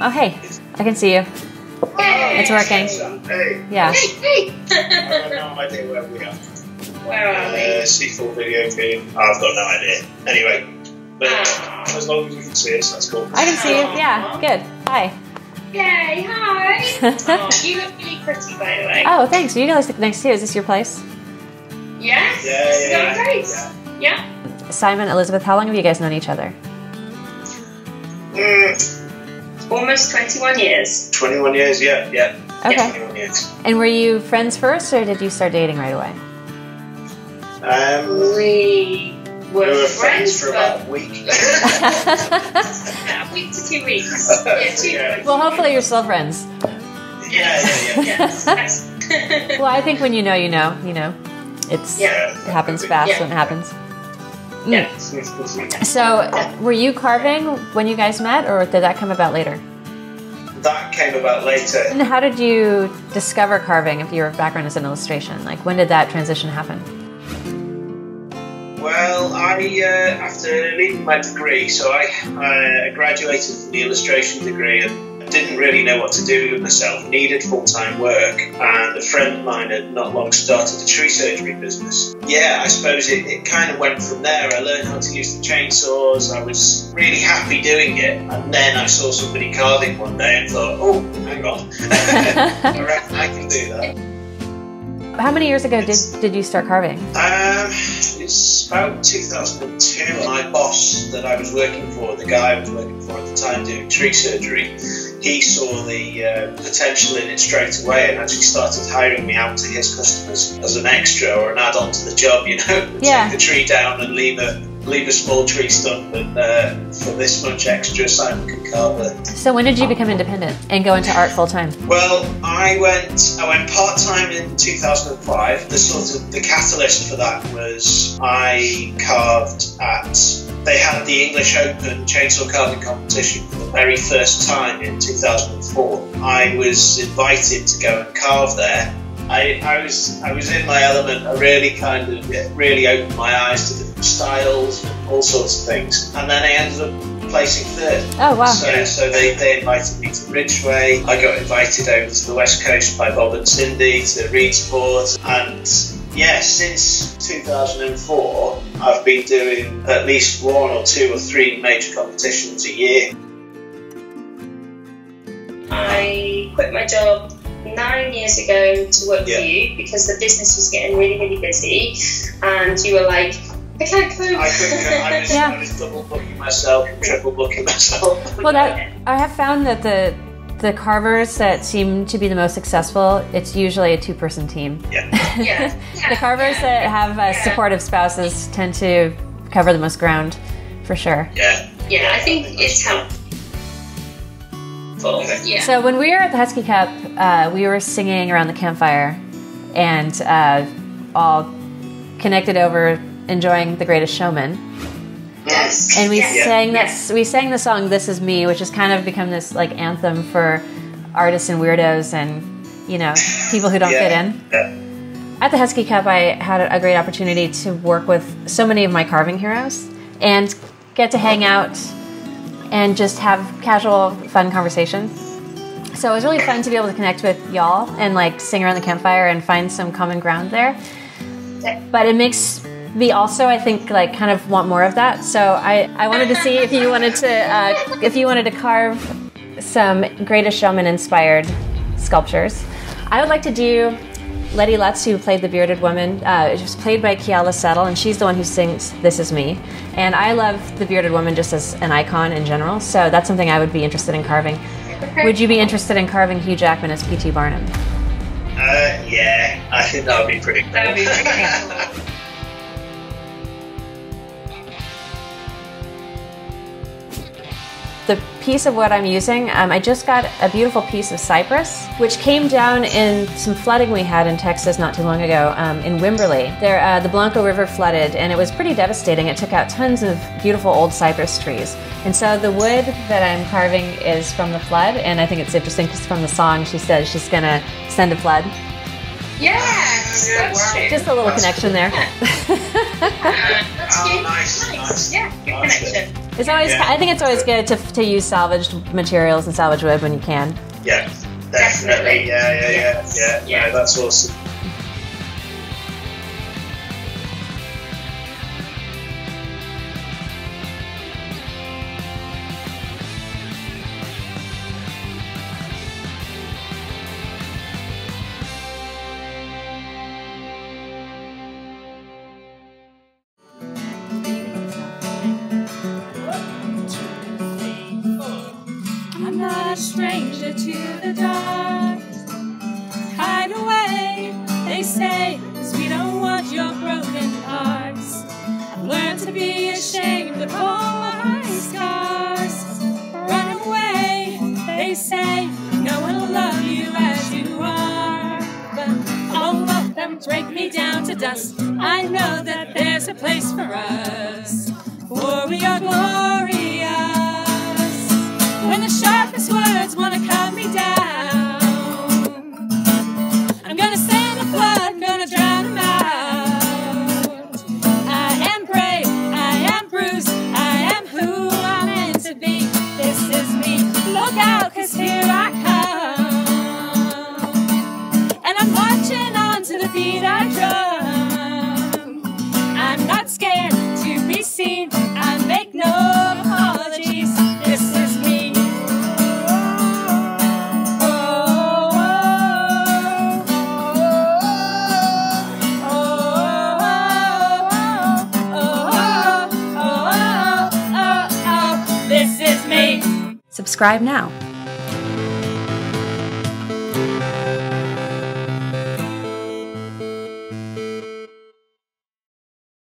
Oh, hey, I can see you. Hey. It's working. Hey, Yeah. Hey, hey. I have no idea where we are. Where are we? Uh, C4 video game. I've got no idea. Anyway, but as long as you can see us, that's cool. I can see you. Yeah, good. Hi. Yay, hi. oh, you look really pretty, by the way. Oh, thanks. You guys live next to you. Is this your place? Yes? Yeah, This is yeah, our yeah. Yeah. Simon, Elizabeth, how long have you guys known each other? Almost 21 years. 21 years, yeah, yeah. Okay. 21 years. And were you friends first, or did you start dating right away? Um, We were, we were friends, friends for for about a week. a week to two weeks. Yeah, two Yeah. weeks. well, hopefully you're still friends. yeah, yeah, yeah. Yes, yes. Well, I think when you know, you know. You know, it's Yeah. it happens fast Yeah. when it happens. Mm. yeah. So, were you carving when you guys met, or did that come about later? Came about later. And how did you discover carving if your background is in illustration? Like, when did that transition happen? Well, I uh, after leaving my degree, so I uh, graduated from the illustration degree and didn't really know what to do with myself. Needed full time work, and a friend of mine had not long started a tree surgery business. Yeah, I suppose it, it kind of went from there. I learned how to use the chainsaws. I was really happy doing it, and then I saw somebody carving one day and thought, oh, hang on, I reckon I can do that. How many years ago did, did you start carving? Um, it's about 2002. My boss that I was working for, the guy I was working for at the time doing tree surgery, he saw the uh, potential in it straight away and actually started hiring me out to his customers as an extra or an add-on to the job. You know, Yeah. take the tree down and leave a leave a small tree stump, and uh, for this much extra, Simon can carve it. So, when did you become independent and go into art full time? Well, I went I went part time in 2005. The sort of the catalyst for that was I carved at they had the English Open chainsaw carving competition for the very first time in 2004. I was invited to go and carve there. I, I was I was in my element. I really kind of it really opened my eyes to different styles and all sorts of things. And then I ended up placing third. Oh, wow. So, so they, they invited me to Ridgway. I got invited over to the West Coast by Bob and Cindy to Reedsport. And yeah, since 2004, I've been doing at least one or two or three major competitions a year. I quit my job nine years ago to work Yeah. for you because the business was getting really, really busy, and you were like, I can't cope. I couldn't. I was, Yeah. I was double booking myself, triple booking myself. Well, that I have found that the the carvers that seem to be the most successful, it's usually a two person team. Yeah. yeah. The carvers that have uh, supportive spouses tend to cover the most ground, for sure. Yeah. Yeah, I think it's helpful. Yeah. So when we were at the Husky Cup, uh, we were singing around the campfire, and uh, all connected over enjoying The Greatest Showman. Yes. And we Yeah. sang Yeah. this. We sang the song "This Is Me," which has kind of become this like anthem for artists and weirdos, and you know people who don't fit in. Yeah. At the Husky Cup, I had a great opportunity to work with so many of my carving heroes and get to hang out and just have casual, fun conversations. So it was really fun to be able to connect with y'all and like sing around the campfire and find some common ground there. But it makes me also, I think, like kind of want more of that. So I, I wanted to see if you wanted to uh, if you wanted to carve some Greatest Showman inspired sculptures. I would like to do Lettie Lutz, who played the bearded woman, uh, it was played by Keala Settle, and she's the one who sings "This Is Me." And I love the bearded woman just as an icon in general, so that's something I would be interested in carving. Would you be interested in carving Hugh Jackman as P.T. Barnum? Uh, yeah. I think that would be pretty cool. That would be pretty cool. The piece of what I'm using, um, I just got a beautiful piece of cypress, which came down in some flooding we had in Texas not too long ago um, in Wimberley. There, uh, the Blanco River flooded, and it was pretty devastating. It took out tons of beautiful old cypress trees. And so the wood that I'm carving is from the flood, and I think it's interesting because from the song she says she's gonna send a flood. Yes, Yeah, that's wow. true. Just a little connection there. That's Oh, cute. nice, nice. Yeah, good Nice. connection. It's always. Yeah. I think it's always good to, to use salvaged materials and salvage wood when you can. Yeah, definitely. Definitely. Yeah, yeah, yeah, Yes. yeah. Yeah. No, that's awesome. To be ashamed of all my scars. Run away, they say, no one will love you as you are. But I won't them break me down to dust. I know that there's a place for us, for we are glorious. When the sharpest words Me. Look out, cause here I come. Subscribe now.